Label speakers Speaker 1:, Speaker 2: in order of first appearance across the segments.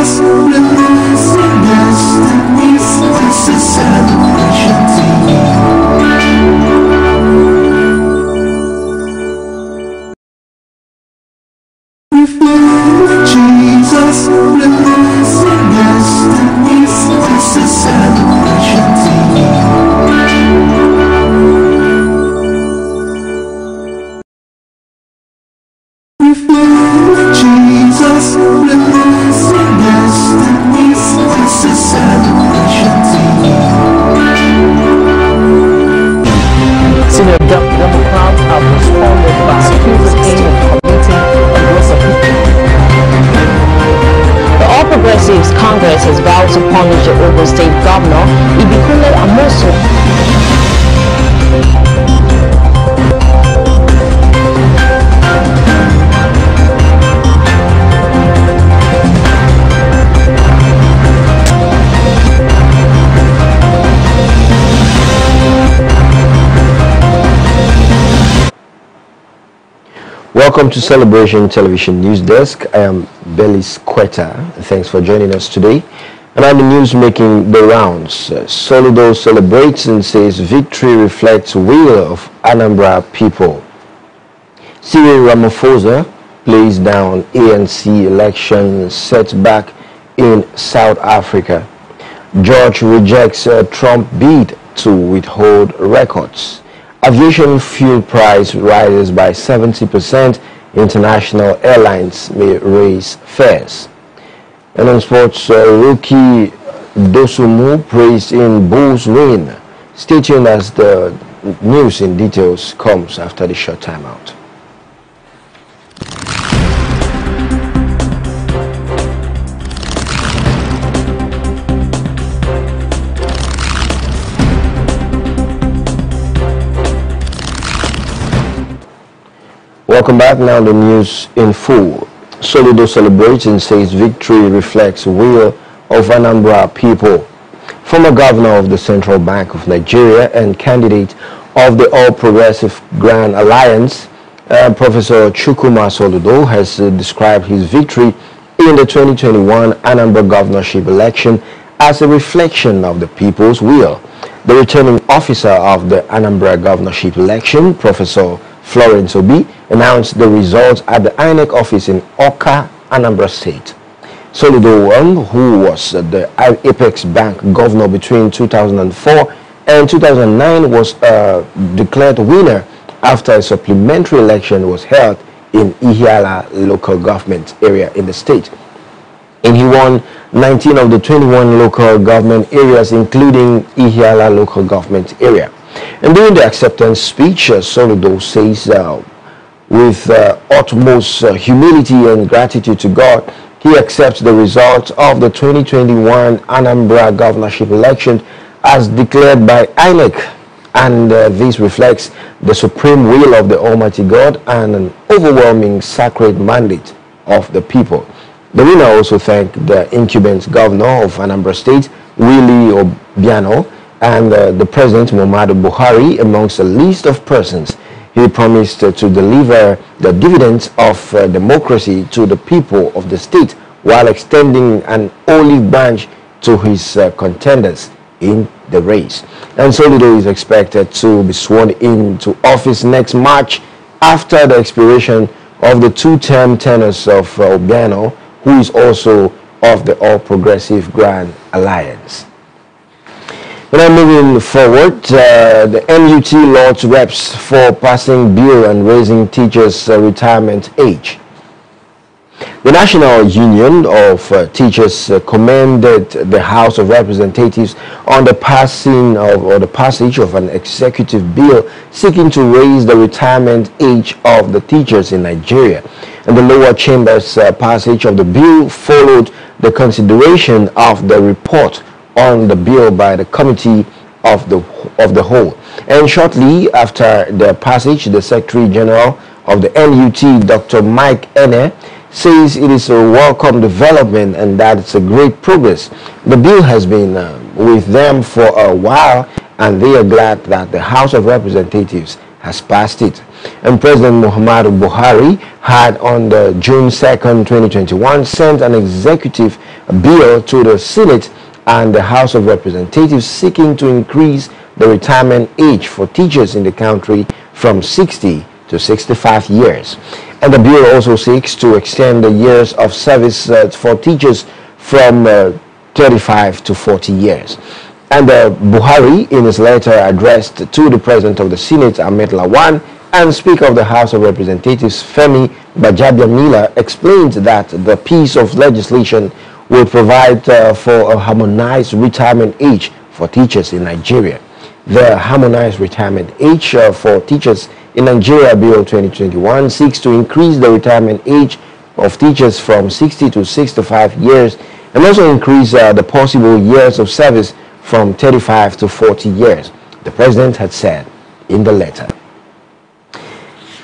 Speaker 1: Jesus,
Speaker 2: The State Governor Ibikunle.
Speaker 3: Welcome to Celebration Television News Desk. I am Belis Quetta. Thanks for joining us today. I'm the news making the rounds. Uh, Soludo celebrates and says victory reflects will of Anambra people. Cyril Ramaphosa plays down ANC election setback in South Africa. George rejects uh, Trump bid to withhold records. Aviation fuel price rises by 70%. International airlines may raise fares. And on sports, uh, rookie Dosunmu praised in Bulls win. Stay tuned as the news in details comes after the short timeout. Welcome back now the news in full. Soludo celebrates and says victory reflects will of Anambra people. Former governor of the Central Bank of Nigeria and candidate of the All Progressive Grand Alliance, uh, Professor Chukwuma Soludo has uh, described his victory in the 2021 Anambra governorship election as a reflection of the people's will. The returning officer of the Anambra governorship election, Professor Florence Obi, announced the results at the INEC office in Awka, Anambra State. Soludo Wang, who was the Apex Bank governor between 2004 and 2009, was uh, declared winner after a supplementary election was held in Ihiala local government area in the state. And he won 19 of the 21 local government areas, including Ihiala local government area. And during the acceptance speech, uh, Soludo says, uh, with uh, utmost uh, humility and gratitude to God, he accepts the results of the 2021 Anambra governorship election as declared by INEC. And uh, this reflects the supreme will of the Almighty God and an overwhelming sacred mandate of the people. The winner also thanked the incumbent governor of Anambra State, Willie Obiano, and uh, the President Muhammadu Buhari amongst a list of persons he promised to deliver the dividends of uh, democracy to the people of the state while extending an olive branch to his uh, contenders in the race. And Soludo is expected to be sworn into office next March after the expiration of the two-term tenors of uh, Obiano, who is also of the All Progressive Grand Alliance. Now moving forward, uh, the NUT lauds reps for passing bill and raising teachers' uh, retirement age. The National Union of uh, Teachers uh, commended the House of Representatives on the passing of or the passage of an executive bill seeking to raise the retirement age of the teachers in Nigeria. And the lower chamber's uh, passage of the bill followed the consideration of the report on the bill by the committee of the of the whole. And shortly after the passage, the Secretary General of the NUT, Dr. Mike Ene, says it is a welcome development and that it's a great progress. The bill has been uh, with them for a while and they are glad that the House of Representatives has passed it. And President Muhammadu Buhari had on the June 2nd, 2021 sent an executive bill to the Senate and the House of Representatives seeking to increase the retirement age for teachers in the country from 60 to 65 years. And the bill also seeks to extend the years of service uh, for teachers from uh, 35 to 40 years. And uh, Buhari, in his letter addressed to the President of the Senate, Ahmed Lawan, and Speaker of the House of Representatives, Femi Gbajabiamila, explained that the piece of legislation will provide uh, for a harmonized retirement age for teachers in Nigeria. The harmonized retirement age uh, for teachers in Nigeria Bill 2021 seeks to increase the retirement age of teachers from 60 to 65 years and also increase uh, the possible years of service from 35 to 40 years, the president had said in the letter.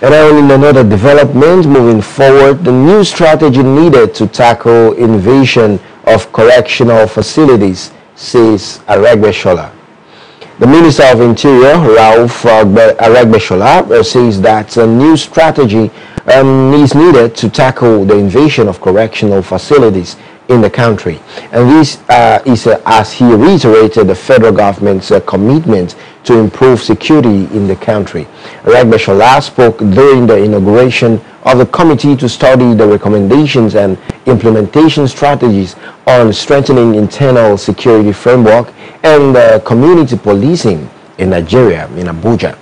Speaker 3: And in another development, moving forward, the new strategy needed to tackle invasion of correctional facilities, says Aregbesola. The Minister of Interior, Rauf Aregbesola, uh, says that a new strategy um, is needed to tackle the invasion of correctional facilities in the country. And this uh, is, uh, as he reiterated, the federal government's uh, commitment to improve security in the country. Aregbesola spoke during the inauguration of the committee to study the recommendations and implementation strategies on strengthening internal security framework and uh, community policing in Nigeria, in Abuja.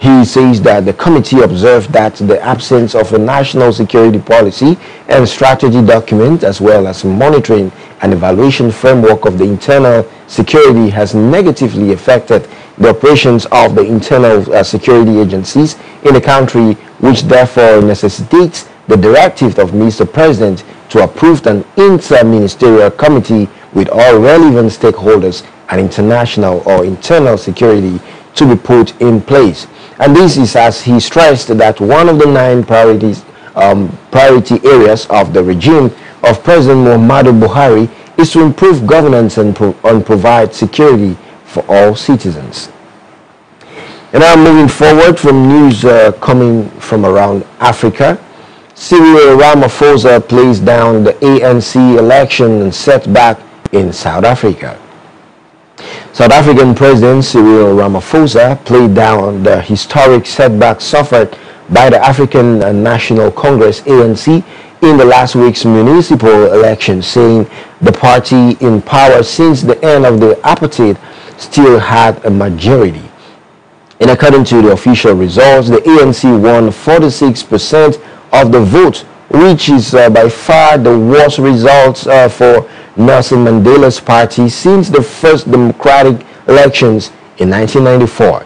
Speaker 3: He says that the committee observed that the absence of a national security policy and strategy document, as well as monitoring and evaluation framework of the internal security, has negatively affected the operations of the internal uh, security agencies in the country, which therefore necessitates the directive of Mr. President to approve an inter-ministerial committee with all relevant stakeholders and international or internal security to be put in place. And this is as he stressed that one of the nine priorities, um, priority areas of the regime of President Muhammadu Buhari is to improve governance and, pro and provide security for all citizens. And now moving forward from news uh, coming from around Africa, Cyril Ramaphosa plays down the ANC election and setback in South Africa. South African President Cyril Ramaphosa played down the historic setback suffered by the African National Congress ANC in the last week's municipal election, saying the party in power since the end of the apartheid still had a majority. And according to the official results, the ANC won 46% of the vote, which is uh, by far the worst results uh, for Nelson Mandela's party since the first democratic elections in 1994.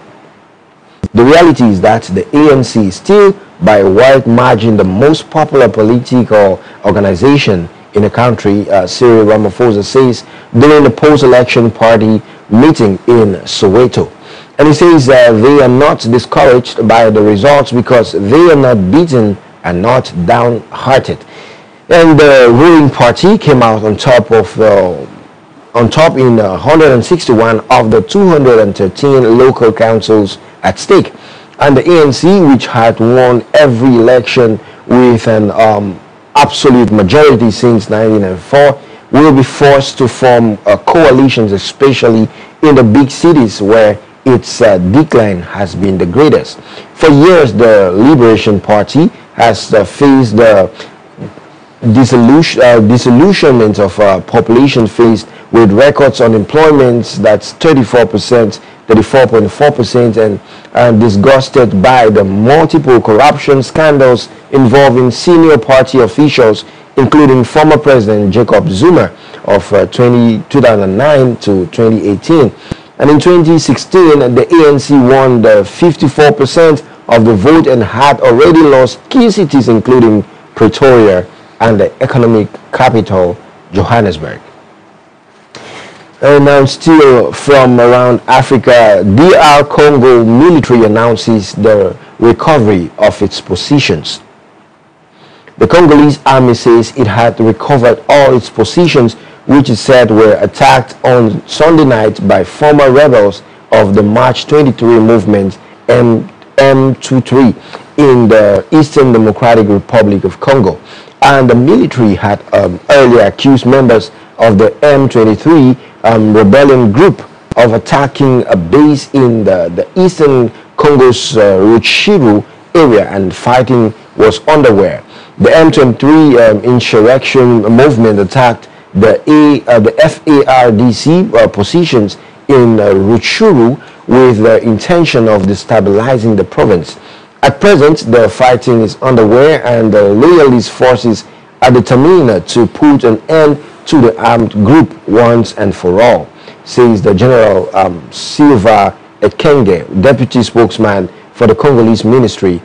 Speaker 3: The reality is that the ANC is still by a wide margin the most popular political organization in the country, uh, Cyril Ramaphosa says during the post-election party meeting in Soweto. And he says uh, they are not discouraged by the results because they are not beaten and not downhearted. And the ruling party came out on top of uh, on top in uh, 161 of the 213 local councils at stake. And the ANC, which had won every election with an um, absolute majority since 1994, will be forced to form uh, coalitions, especially in the big cities where its uh, decline has been the greatest. For years, the Liberation Party has faced the dissolution, uh, disillusionment of uh, population faced with records unemployment that's 34%, 34.4%, and, and disgusted by the multiple corruption scandals involving senior party officials, including former President Jacob Zuma of uh, 20, 2009 to 2018. And in 2016, the ANC won the 54% of the vote and had already lost key cities, including Pretoria, and the economic capital, Johannesburg. And now still from around Africa, DR Congo military announces the recovery of its positions. The Congolese army says it had recovered all its positions which it said were attacked on Sunday night by former rebels of the March 23 movement M M23 in the Eastern Democratic Republic of Congo. And the military had um, earlier accused members of the M23 um, rebellion group of attacking a base in the, the eastern Congo's uh, Rutshuru area and fighting was underway. The M23 um, insurrection movement attacked the, A, uh, the FARDC uh, positions in uh, Rutshuru with the intention of destabilizing the province. At present, the fighting is underway and the loyalist forces are determined to put an end to the armed group once and for all, says the General um, Sylvain Ekenge, deputy spokesman for the Congolese ministry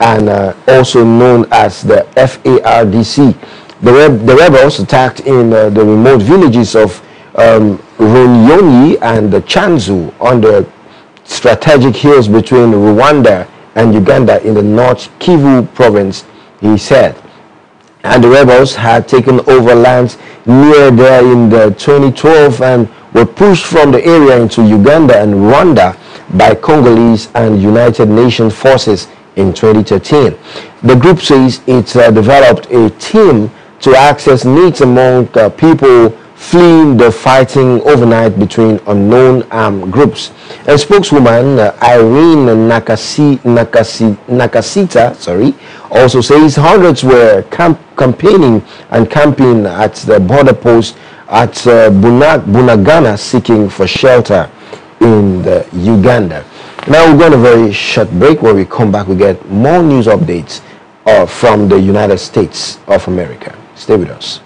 Speaker 3: and uh, also known as the FARDC. The, reb- the rebels attacked in uh, the remote villages of um, and Chanzu on the strategic hills between Rwanda and Uganda in the North Kivu province, he said. And the rebels had taken over lands near there in the 2012 and were pushed from the area into Uganda and Rwanda by Congolese and United Nations forces in 2013. The group says it uh, developed a team to access needs among uh, people fleeing the fighting overnight between unknown armed groups. A spokeswoman, uh, Irene Nakasi, Nakasi, Nakasita, sorry, also says hundreds were camp- campaigning and camping at the border post at uh, Buna- Bunagana seeking for shelter in Uganda. Now we're going to a very short break. When we come back, we get more news updates uh, from the United States of America. Stay with us.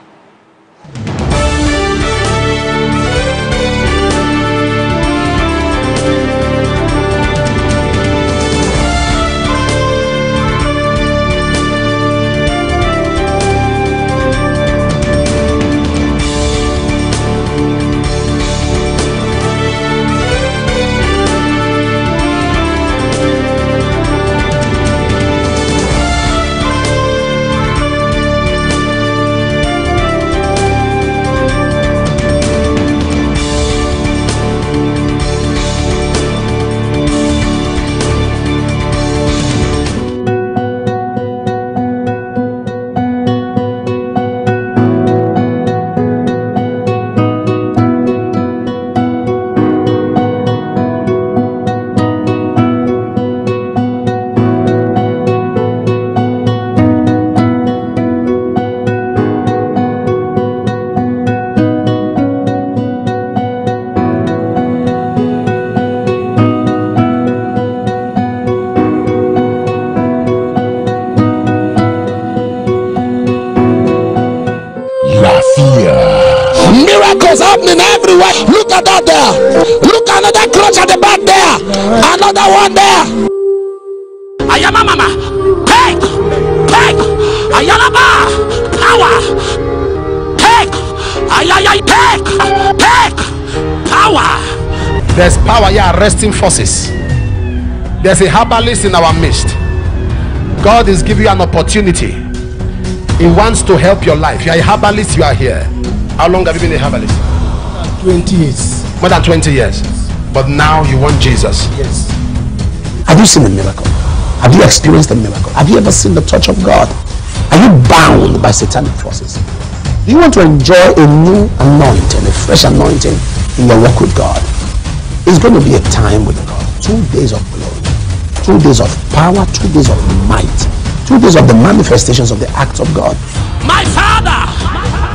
Speaker 4: There's power here arresting forces. There's a herbalist in our midst. God is giving you an opportunity. He wants to help your life. You are a herbalist, you are here. How long have you been a herbalist?
Speaker 5: 20 years.
Speaker 4: More than 20 years. But now you want Jesus.
Speaker 5: Yes.
Speaker 6: Have you seen a miracle? Have you experienced a miracle? Have you ever seen the touch of God? Are you bound by satanic forces? Do you want to enjoy a new anointing, a fresh anointing in your walk with God? It's going to be a time with God. Two days of glory, two days of power, two days of might, two days of the manifestations of the acts of God. My Father,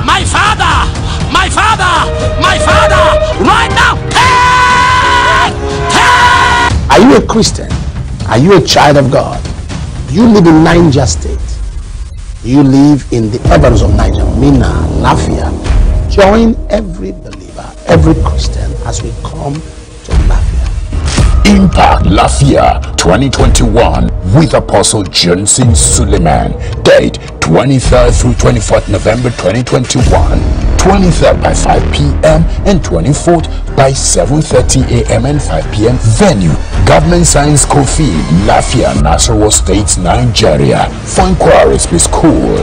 Speaker 6: my Father, my Father, my Father, right now, take, take. Are you a Christian? Are you a child of God? Do you live in Niger State? Do you live in the urban of Niger, Minna, Lafia? Join every believer, every Christian as we come.
Speaker 7: Impact Lafia 2021 with Apostle Johnson Suleman. Date 23rd through 24th November 2021. 23rd by 5 p.m. and 24th by 7.30 a.m. and 5 p.m. Venue Government Science Coffee Lafia Nasarawa State Nigeria. For inquiries please call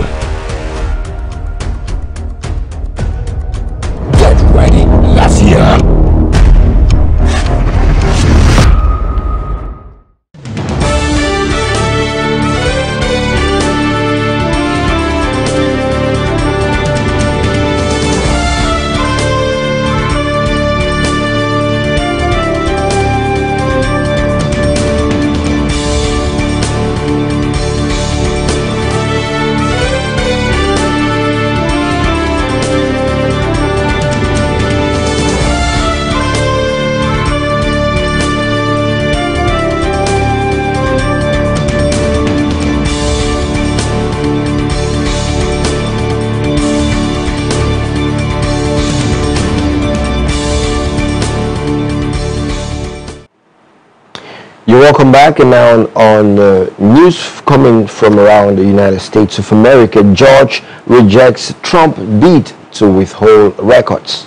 Speaker 3: welcome back, and now on, on uh, news coming from around the United States of America, George rejects Trump bid to withhold records.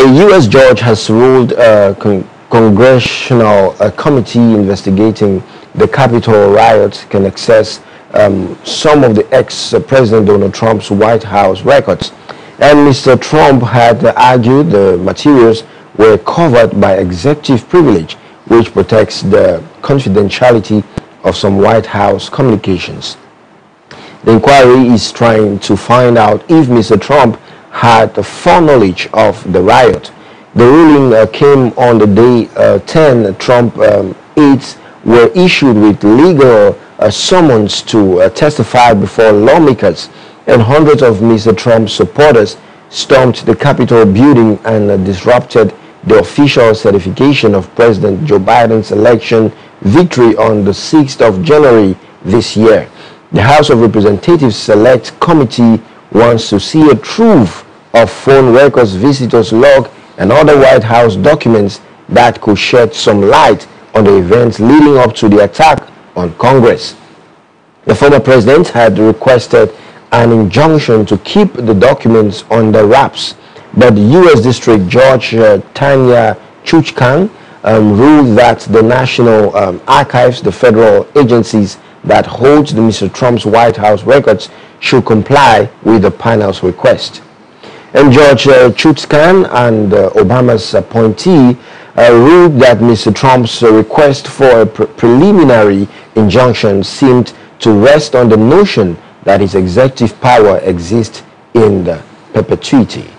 Speaker 3: A U.S. judge has ruled a con- congressional uh, committee investigating the Capitol riots can access um, some of the ex-President Donald Trump's White House records. And Mr. Trump had argued the materials were covered by executive privilege, which protects the confidentiality of some White House communications. The inquiry is trying to find out if Mr. Trump had foreknowledge of the riot. The ruling uh, came on the day uh, 10 Trump um, aides were issued with legal uh, summons to uh, testify before lawmakers, and hundreds of Mr. Trump's supporters stormed the Capitol building and uh, disrupted the official certification of President Joe Biden's election victory on the 6th of January this year. The House of Representatives Select Committee wants to see a truth of phone records, visitors log, and other White House documents that could shed some light on the events leading up to the attack on Congress. The former president had requested an injunction to keep the documents under wraps, but the U.S. District Judge uh, Tanya Chutkan um, ruled that the National um, Archives, the federal agencies that holds the Mr. Trump's White House records, should comply with the panel's request. And Judge uh, Chutkan and uh, Obama's appointee uh, ruled that Mr. Trump's request for a pre- preliminary injunction seemed to rest on the notion that his executive power exists in the perpetuity.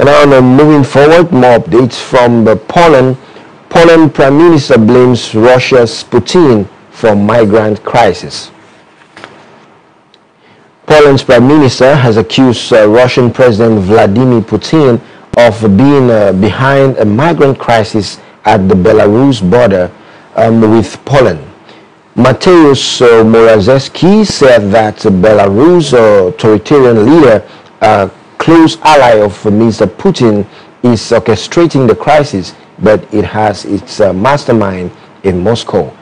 Speaker 3: And now, uh, moving forward, more updates from uh, Poland. Poland Prime Minister blames Russia's Putin for migrant crisis. Poland's prime minister has accused uh, Russian President Vladimir Putin of being uh, behind a migrant crisis at the Belarus border um, with Poland. Mateusz uh, Morawiecki said that Belarus authoritarian leader, a close ally of Mr. Putin, is orchestrating the crisis, but it has its uh, mastermind in Moscow.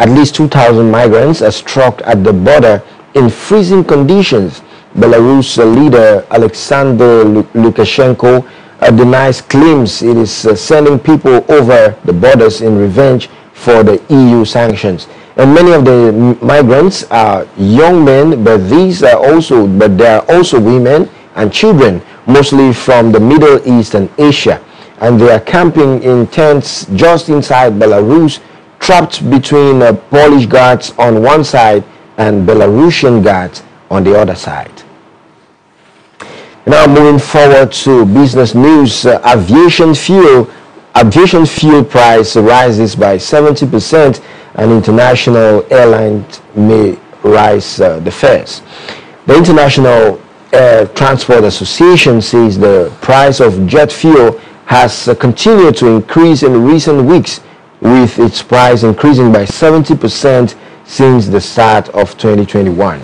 Speaker 3: At least 2,000 migrants are struck at the border in freezing conditions. Belarus leader Alexander Lukashenko uh, denies claims it is uh, sending people over the borders in revenge for the EU sanctions. And many of the migrants are young men, but these are also, but there are also women and children, mostly from the Middle East and Asia. And they are camping in tents just inside Belarus, trapped between uh, Polish guards on one side and Belarusian guards on the other side. Now moving forward to business news, uh, aviation fuel, aviation fuel price rises by 70% and international airlines may rise uh, the fares. The International Air Transport Association says the price of jet fuel has uh, continued to increase in recent weeks with its price increasing by 70% since the start of 2021.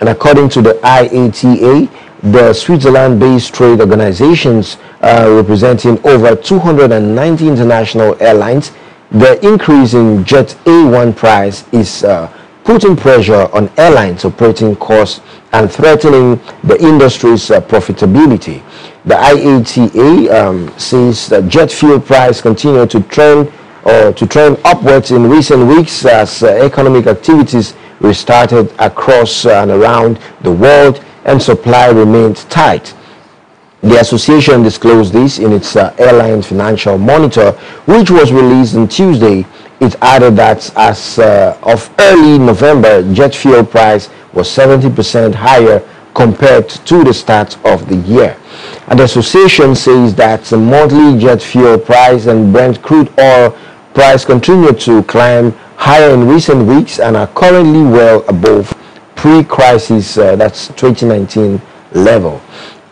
Speaker 3: And according to the IATA, the Switzerland-based trade organizations uh, representing over 290 international airlines, the increase in Jet A1 price is uh, putting pressure on airlines operating costs and threatening the industry's uh, profitability. The IATA um, says that jet fuel price continue to trend or to trend upwards in recent weeks as uh, economic activities restarted across uh, and around the world and supply remained tight. The association disclosed this in its uh, airline financial monitor, which was released on Tuesday. It added that as uh, of early November, jet fuel price was 70% higher compared to the start of the year. And the association says that the monthly jet fuel price and Brent crude oil price continue to climb higher in recent weeks and are currently well above pre-crisis, uh, that's 2019 level.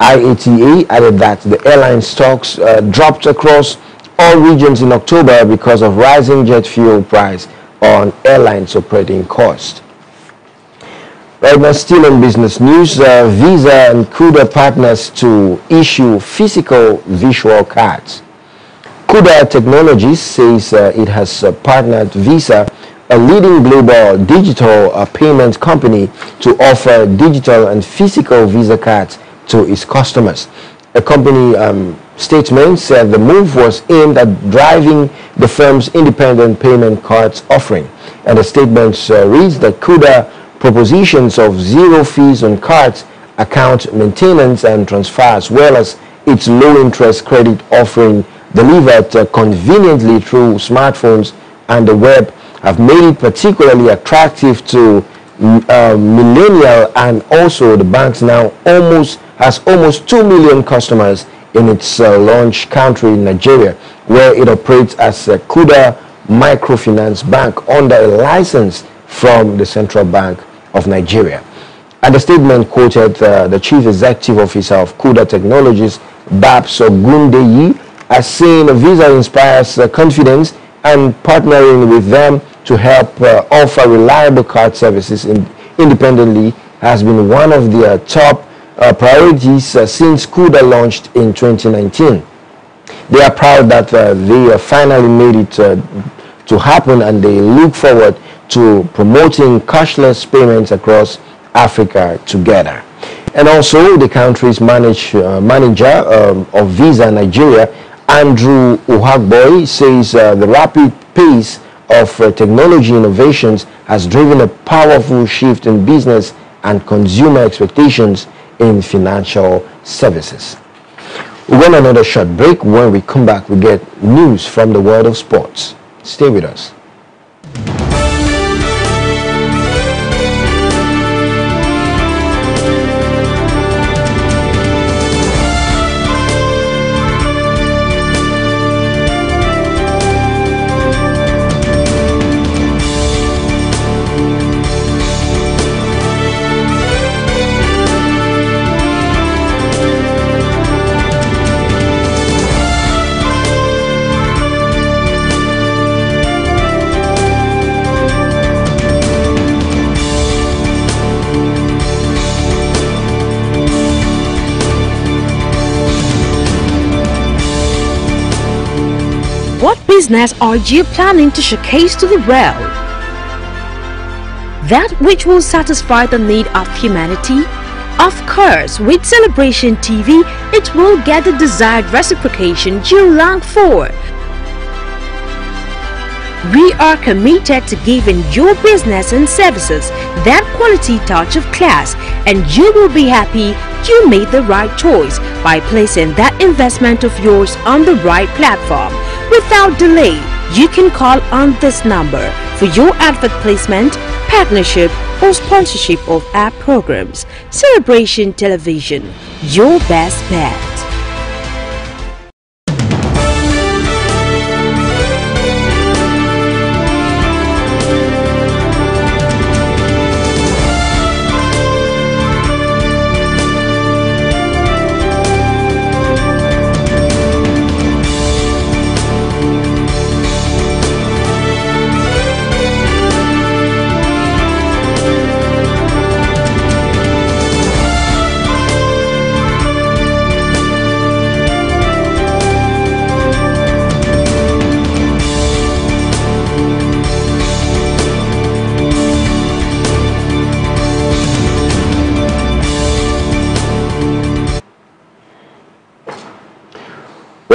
Speaker 3: IATA added that the airline stocks uh, dropped across all regions in October because of rising jet fuel price on airlines operating cost. Right now, still in business news, uh, Visa and Kuda partners to issue physical visual cards. Kuda Technologies says uh, it has uh, partnered Visa, a leading global digital uh, payment company, to offer digital and physical Visa cards to its customers. A company um, statement said the move was aimed at driving the firm's independent payment cards offering. And the statement uh, reads that Kuda propositions of zero fees on cards, account maintenance and transfer, as well as its low interest credit offering delivered uh, conveniently through smartphones and the web have made it particularly attractive to uh, millennial and also the banks now almost has almost 2 million customers in its uh, launch country in Nigeria where it operates as a Kuda microfinance bank under a license from the Central Bank of Nigeria. And the statement quoted uh, the chief executive officer of Kuda Technologies, Babs Ogundeyi, as saying Visa inspires uh, confidence and partnering with them to help uh, offer reliable card services in, independently has been one of their top uh, priorities uh, since Kuda launched in 2019. They are proud that uh, they finally made it uh, to happen and they look forward to promoting cashless payments across Africa together. And also the country's manage, uh, manager um, of Visa Nigeria, Andrew Uaboi, says uh, the rapid pace of uh, technology innovations has driven a powerful shift in business and consumer expectations in financial services. We want another short break. When we come back, we get news from the world of sports. Stay with us.
Speaker 8: Business are you planning to showcase to the world? That which will satisfy the need of humanity? Of course, with Celebration TV, it will get the desired reciprocation you long for. We are committed to giving your business and services that quality touch of class, and you will be happy you made the right choice by placing that investment of yours on the right platform. Without delay, you can call on this number for your advert placement, partnership, or sponsorship of our programs. Celebration Television, your best bet.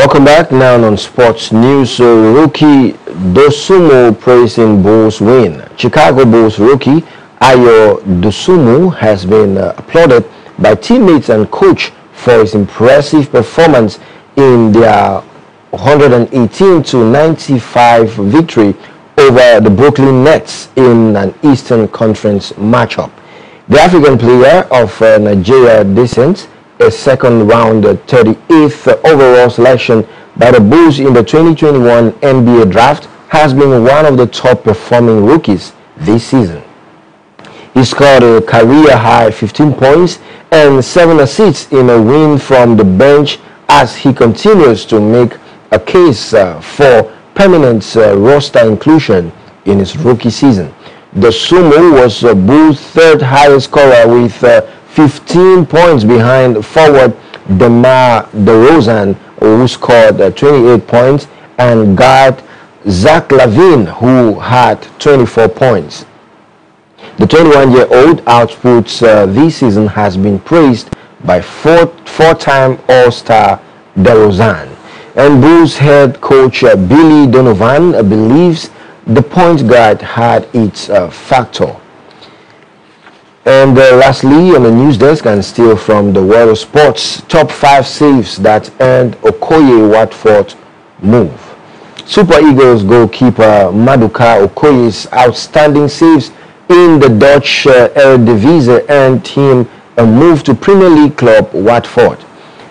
Speaker 3: Welcome back now on sports news. Uh, rookie Dosunmu praising Bulls win. Chicago Bulls rookie Ayo Dosunmu has been uh, applauded by teammates and coach for his impressive performance in their 118 to 95 victory over the Brooklyn Nets in an Eastern Conference matchup. The African player of uh, Nigeria descent a second round 38th overall selection by the Bulls in the 2021 NBA draft has been one of the top performing rookies this season. He scored a career high 15 points and 7 assists in a win from the bench as he continues to make a case uh, for permanent uh, roster inclusion in his rookie season. Dosunmu was uh, Bulls' third highest scorer with uh, 15 points behind forward DeMar DeRozan, who scored uh, 28 points, and guard Zach Lavine, who had 24 points. The 21-year-old output uh, this season has been praised by four, four-time All-Star DeRozan. And Bulls head coach uh, Billy Donovan uh, believes the point guard had its uh, factor. And uh, lastly, on the news desk and still from the world of sports, top five saves that earned Okoye Watford move. Super Eagles goalkeeper Maduka Okoye's outstanding saves in the Dutch uh, Eredivisie earned him a move to Premier League club Watford.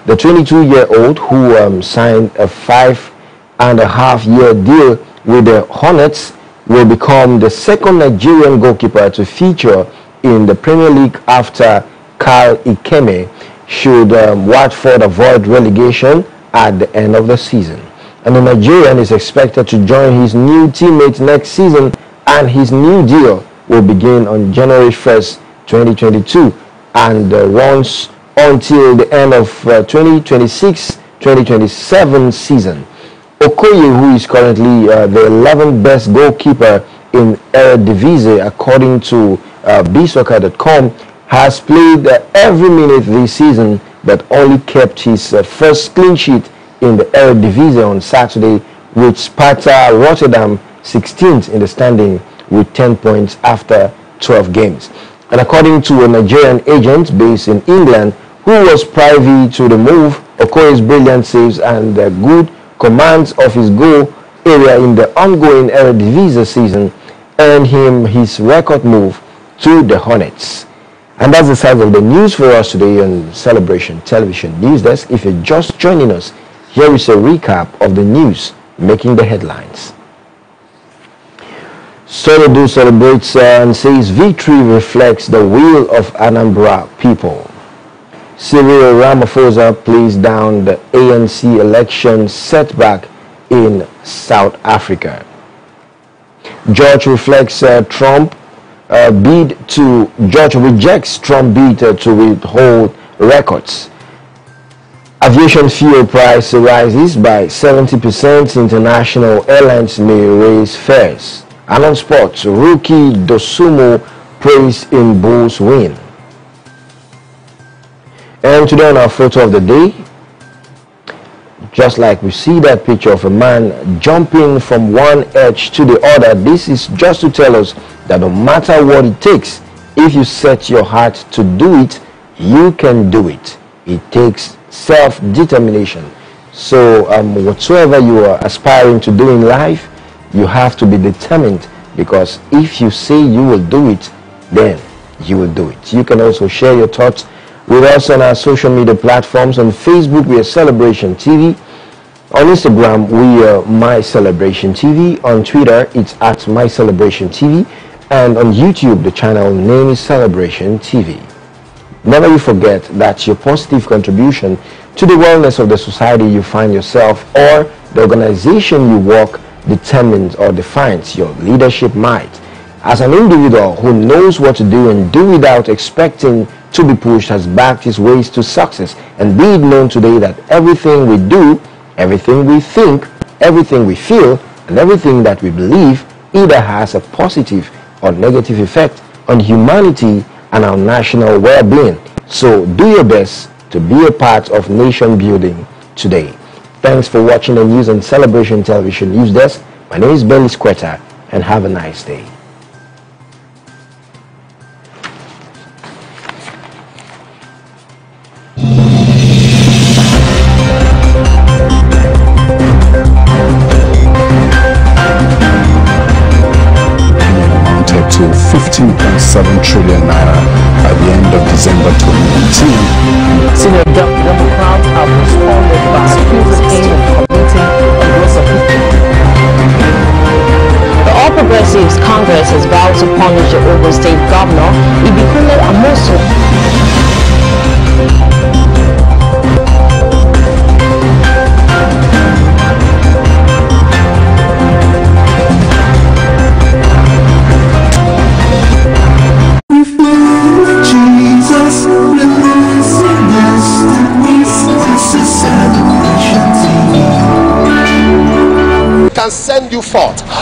Speaker 3: The 22-year-old who um, signed a five and a half year deal with the Hornets will become the second Nigerian goalkeeper to feature in the Premier League after Carl Ikeme should um, Watford avoid relegation at the end of the season. And the Nigerian is expected to join his new teammates next season and his new deal will begin on January 1st, 2022 and uh, runs until the end of uh, 2026-2027 season. Okoye, who is currently uh, the 11th best goalkeeper in Eredivisie according to uh, bsoccer.com, has played uh, every minute this season but only kept his uh, first clean sheet in the Eredivisie on Saturday with Sparta Rotterdam 16th in the standing with 10 points after 12 games. And according to a Nigerian agent based in England who was privy to the move, Okoye's brilliant saves and the good commands of his goal area in the ongoing Eredivisie season earned him his record move to the Hornets. And that's the size of the news for us today on Celebration Television News Desk. If you're just joining us, here is a recap of the news making the headlines. Soludo celebrates and says victory reflects the will of Anambra people. Cyril Ramaphosa plays down the ANC election setback in South Africa. George reflects uh, Trump uh, bid to George rejects Trump bid uh, to withhold records. Aviation fuel price rises by 70%. International airlines may raise fares. And on sports, rookie Dosunmu praised in Bulls win. And today on our photo of the day, just like we see that picture of a man jumping from one edge to the other, this is just to tell us that no matter what it takes, if you set your heart to do it, you can do it. It takes self-determination. So um, whatsoever you are aspiring to do in life, you have to be determined because if you say you will do it, then you will do it. You can also share your thoughts with us on our social media platforms. On Facebook, we are Celebration TV. On Instagram, we are My Celebration TV. On Twitter, it's at My Celebration TV. And on YouTube, the channel name is Celebration TV. Never you forget that your positive contribution to the wellness of the society you find yourself or the organization you work determines or defines your leadership might. As an individual who knows what to do and do without expecting to be pushed has backed his ways to success and be it known today that everything we do, everything we think, everything we feel, and everything that we believe either has a positive or negative effect on humanity and our national well-being. So do your best to be a part of nation building today. Thanks for watching the news on Celebration Television News Desk. My name is Benny Squetta and have a nice day.
Speaker 7: 15.7 trillion naira by the end of December 2019.
Speaker 9: Senior Democrats have responded by accusing of committing a gross of
Speaker 2: The All Progressives Congress has vowed to punish the Ogun State Governor Ibikunle
Speaker 1: Amosun
Speaker 4: you forth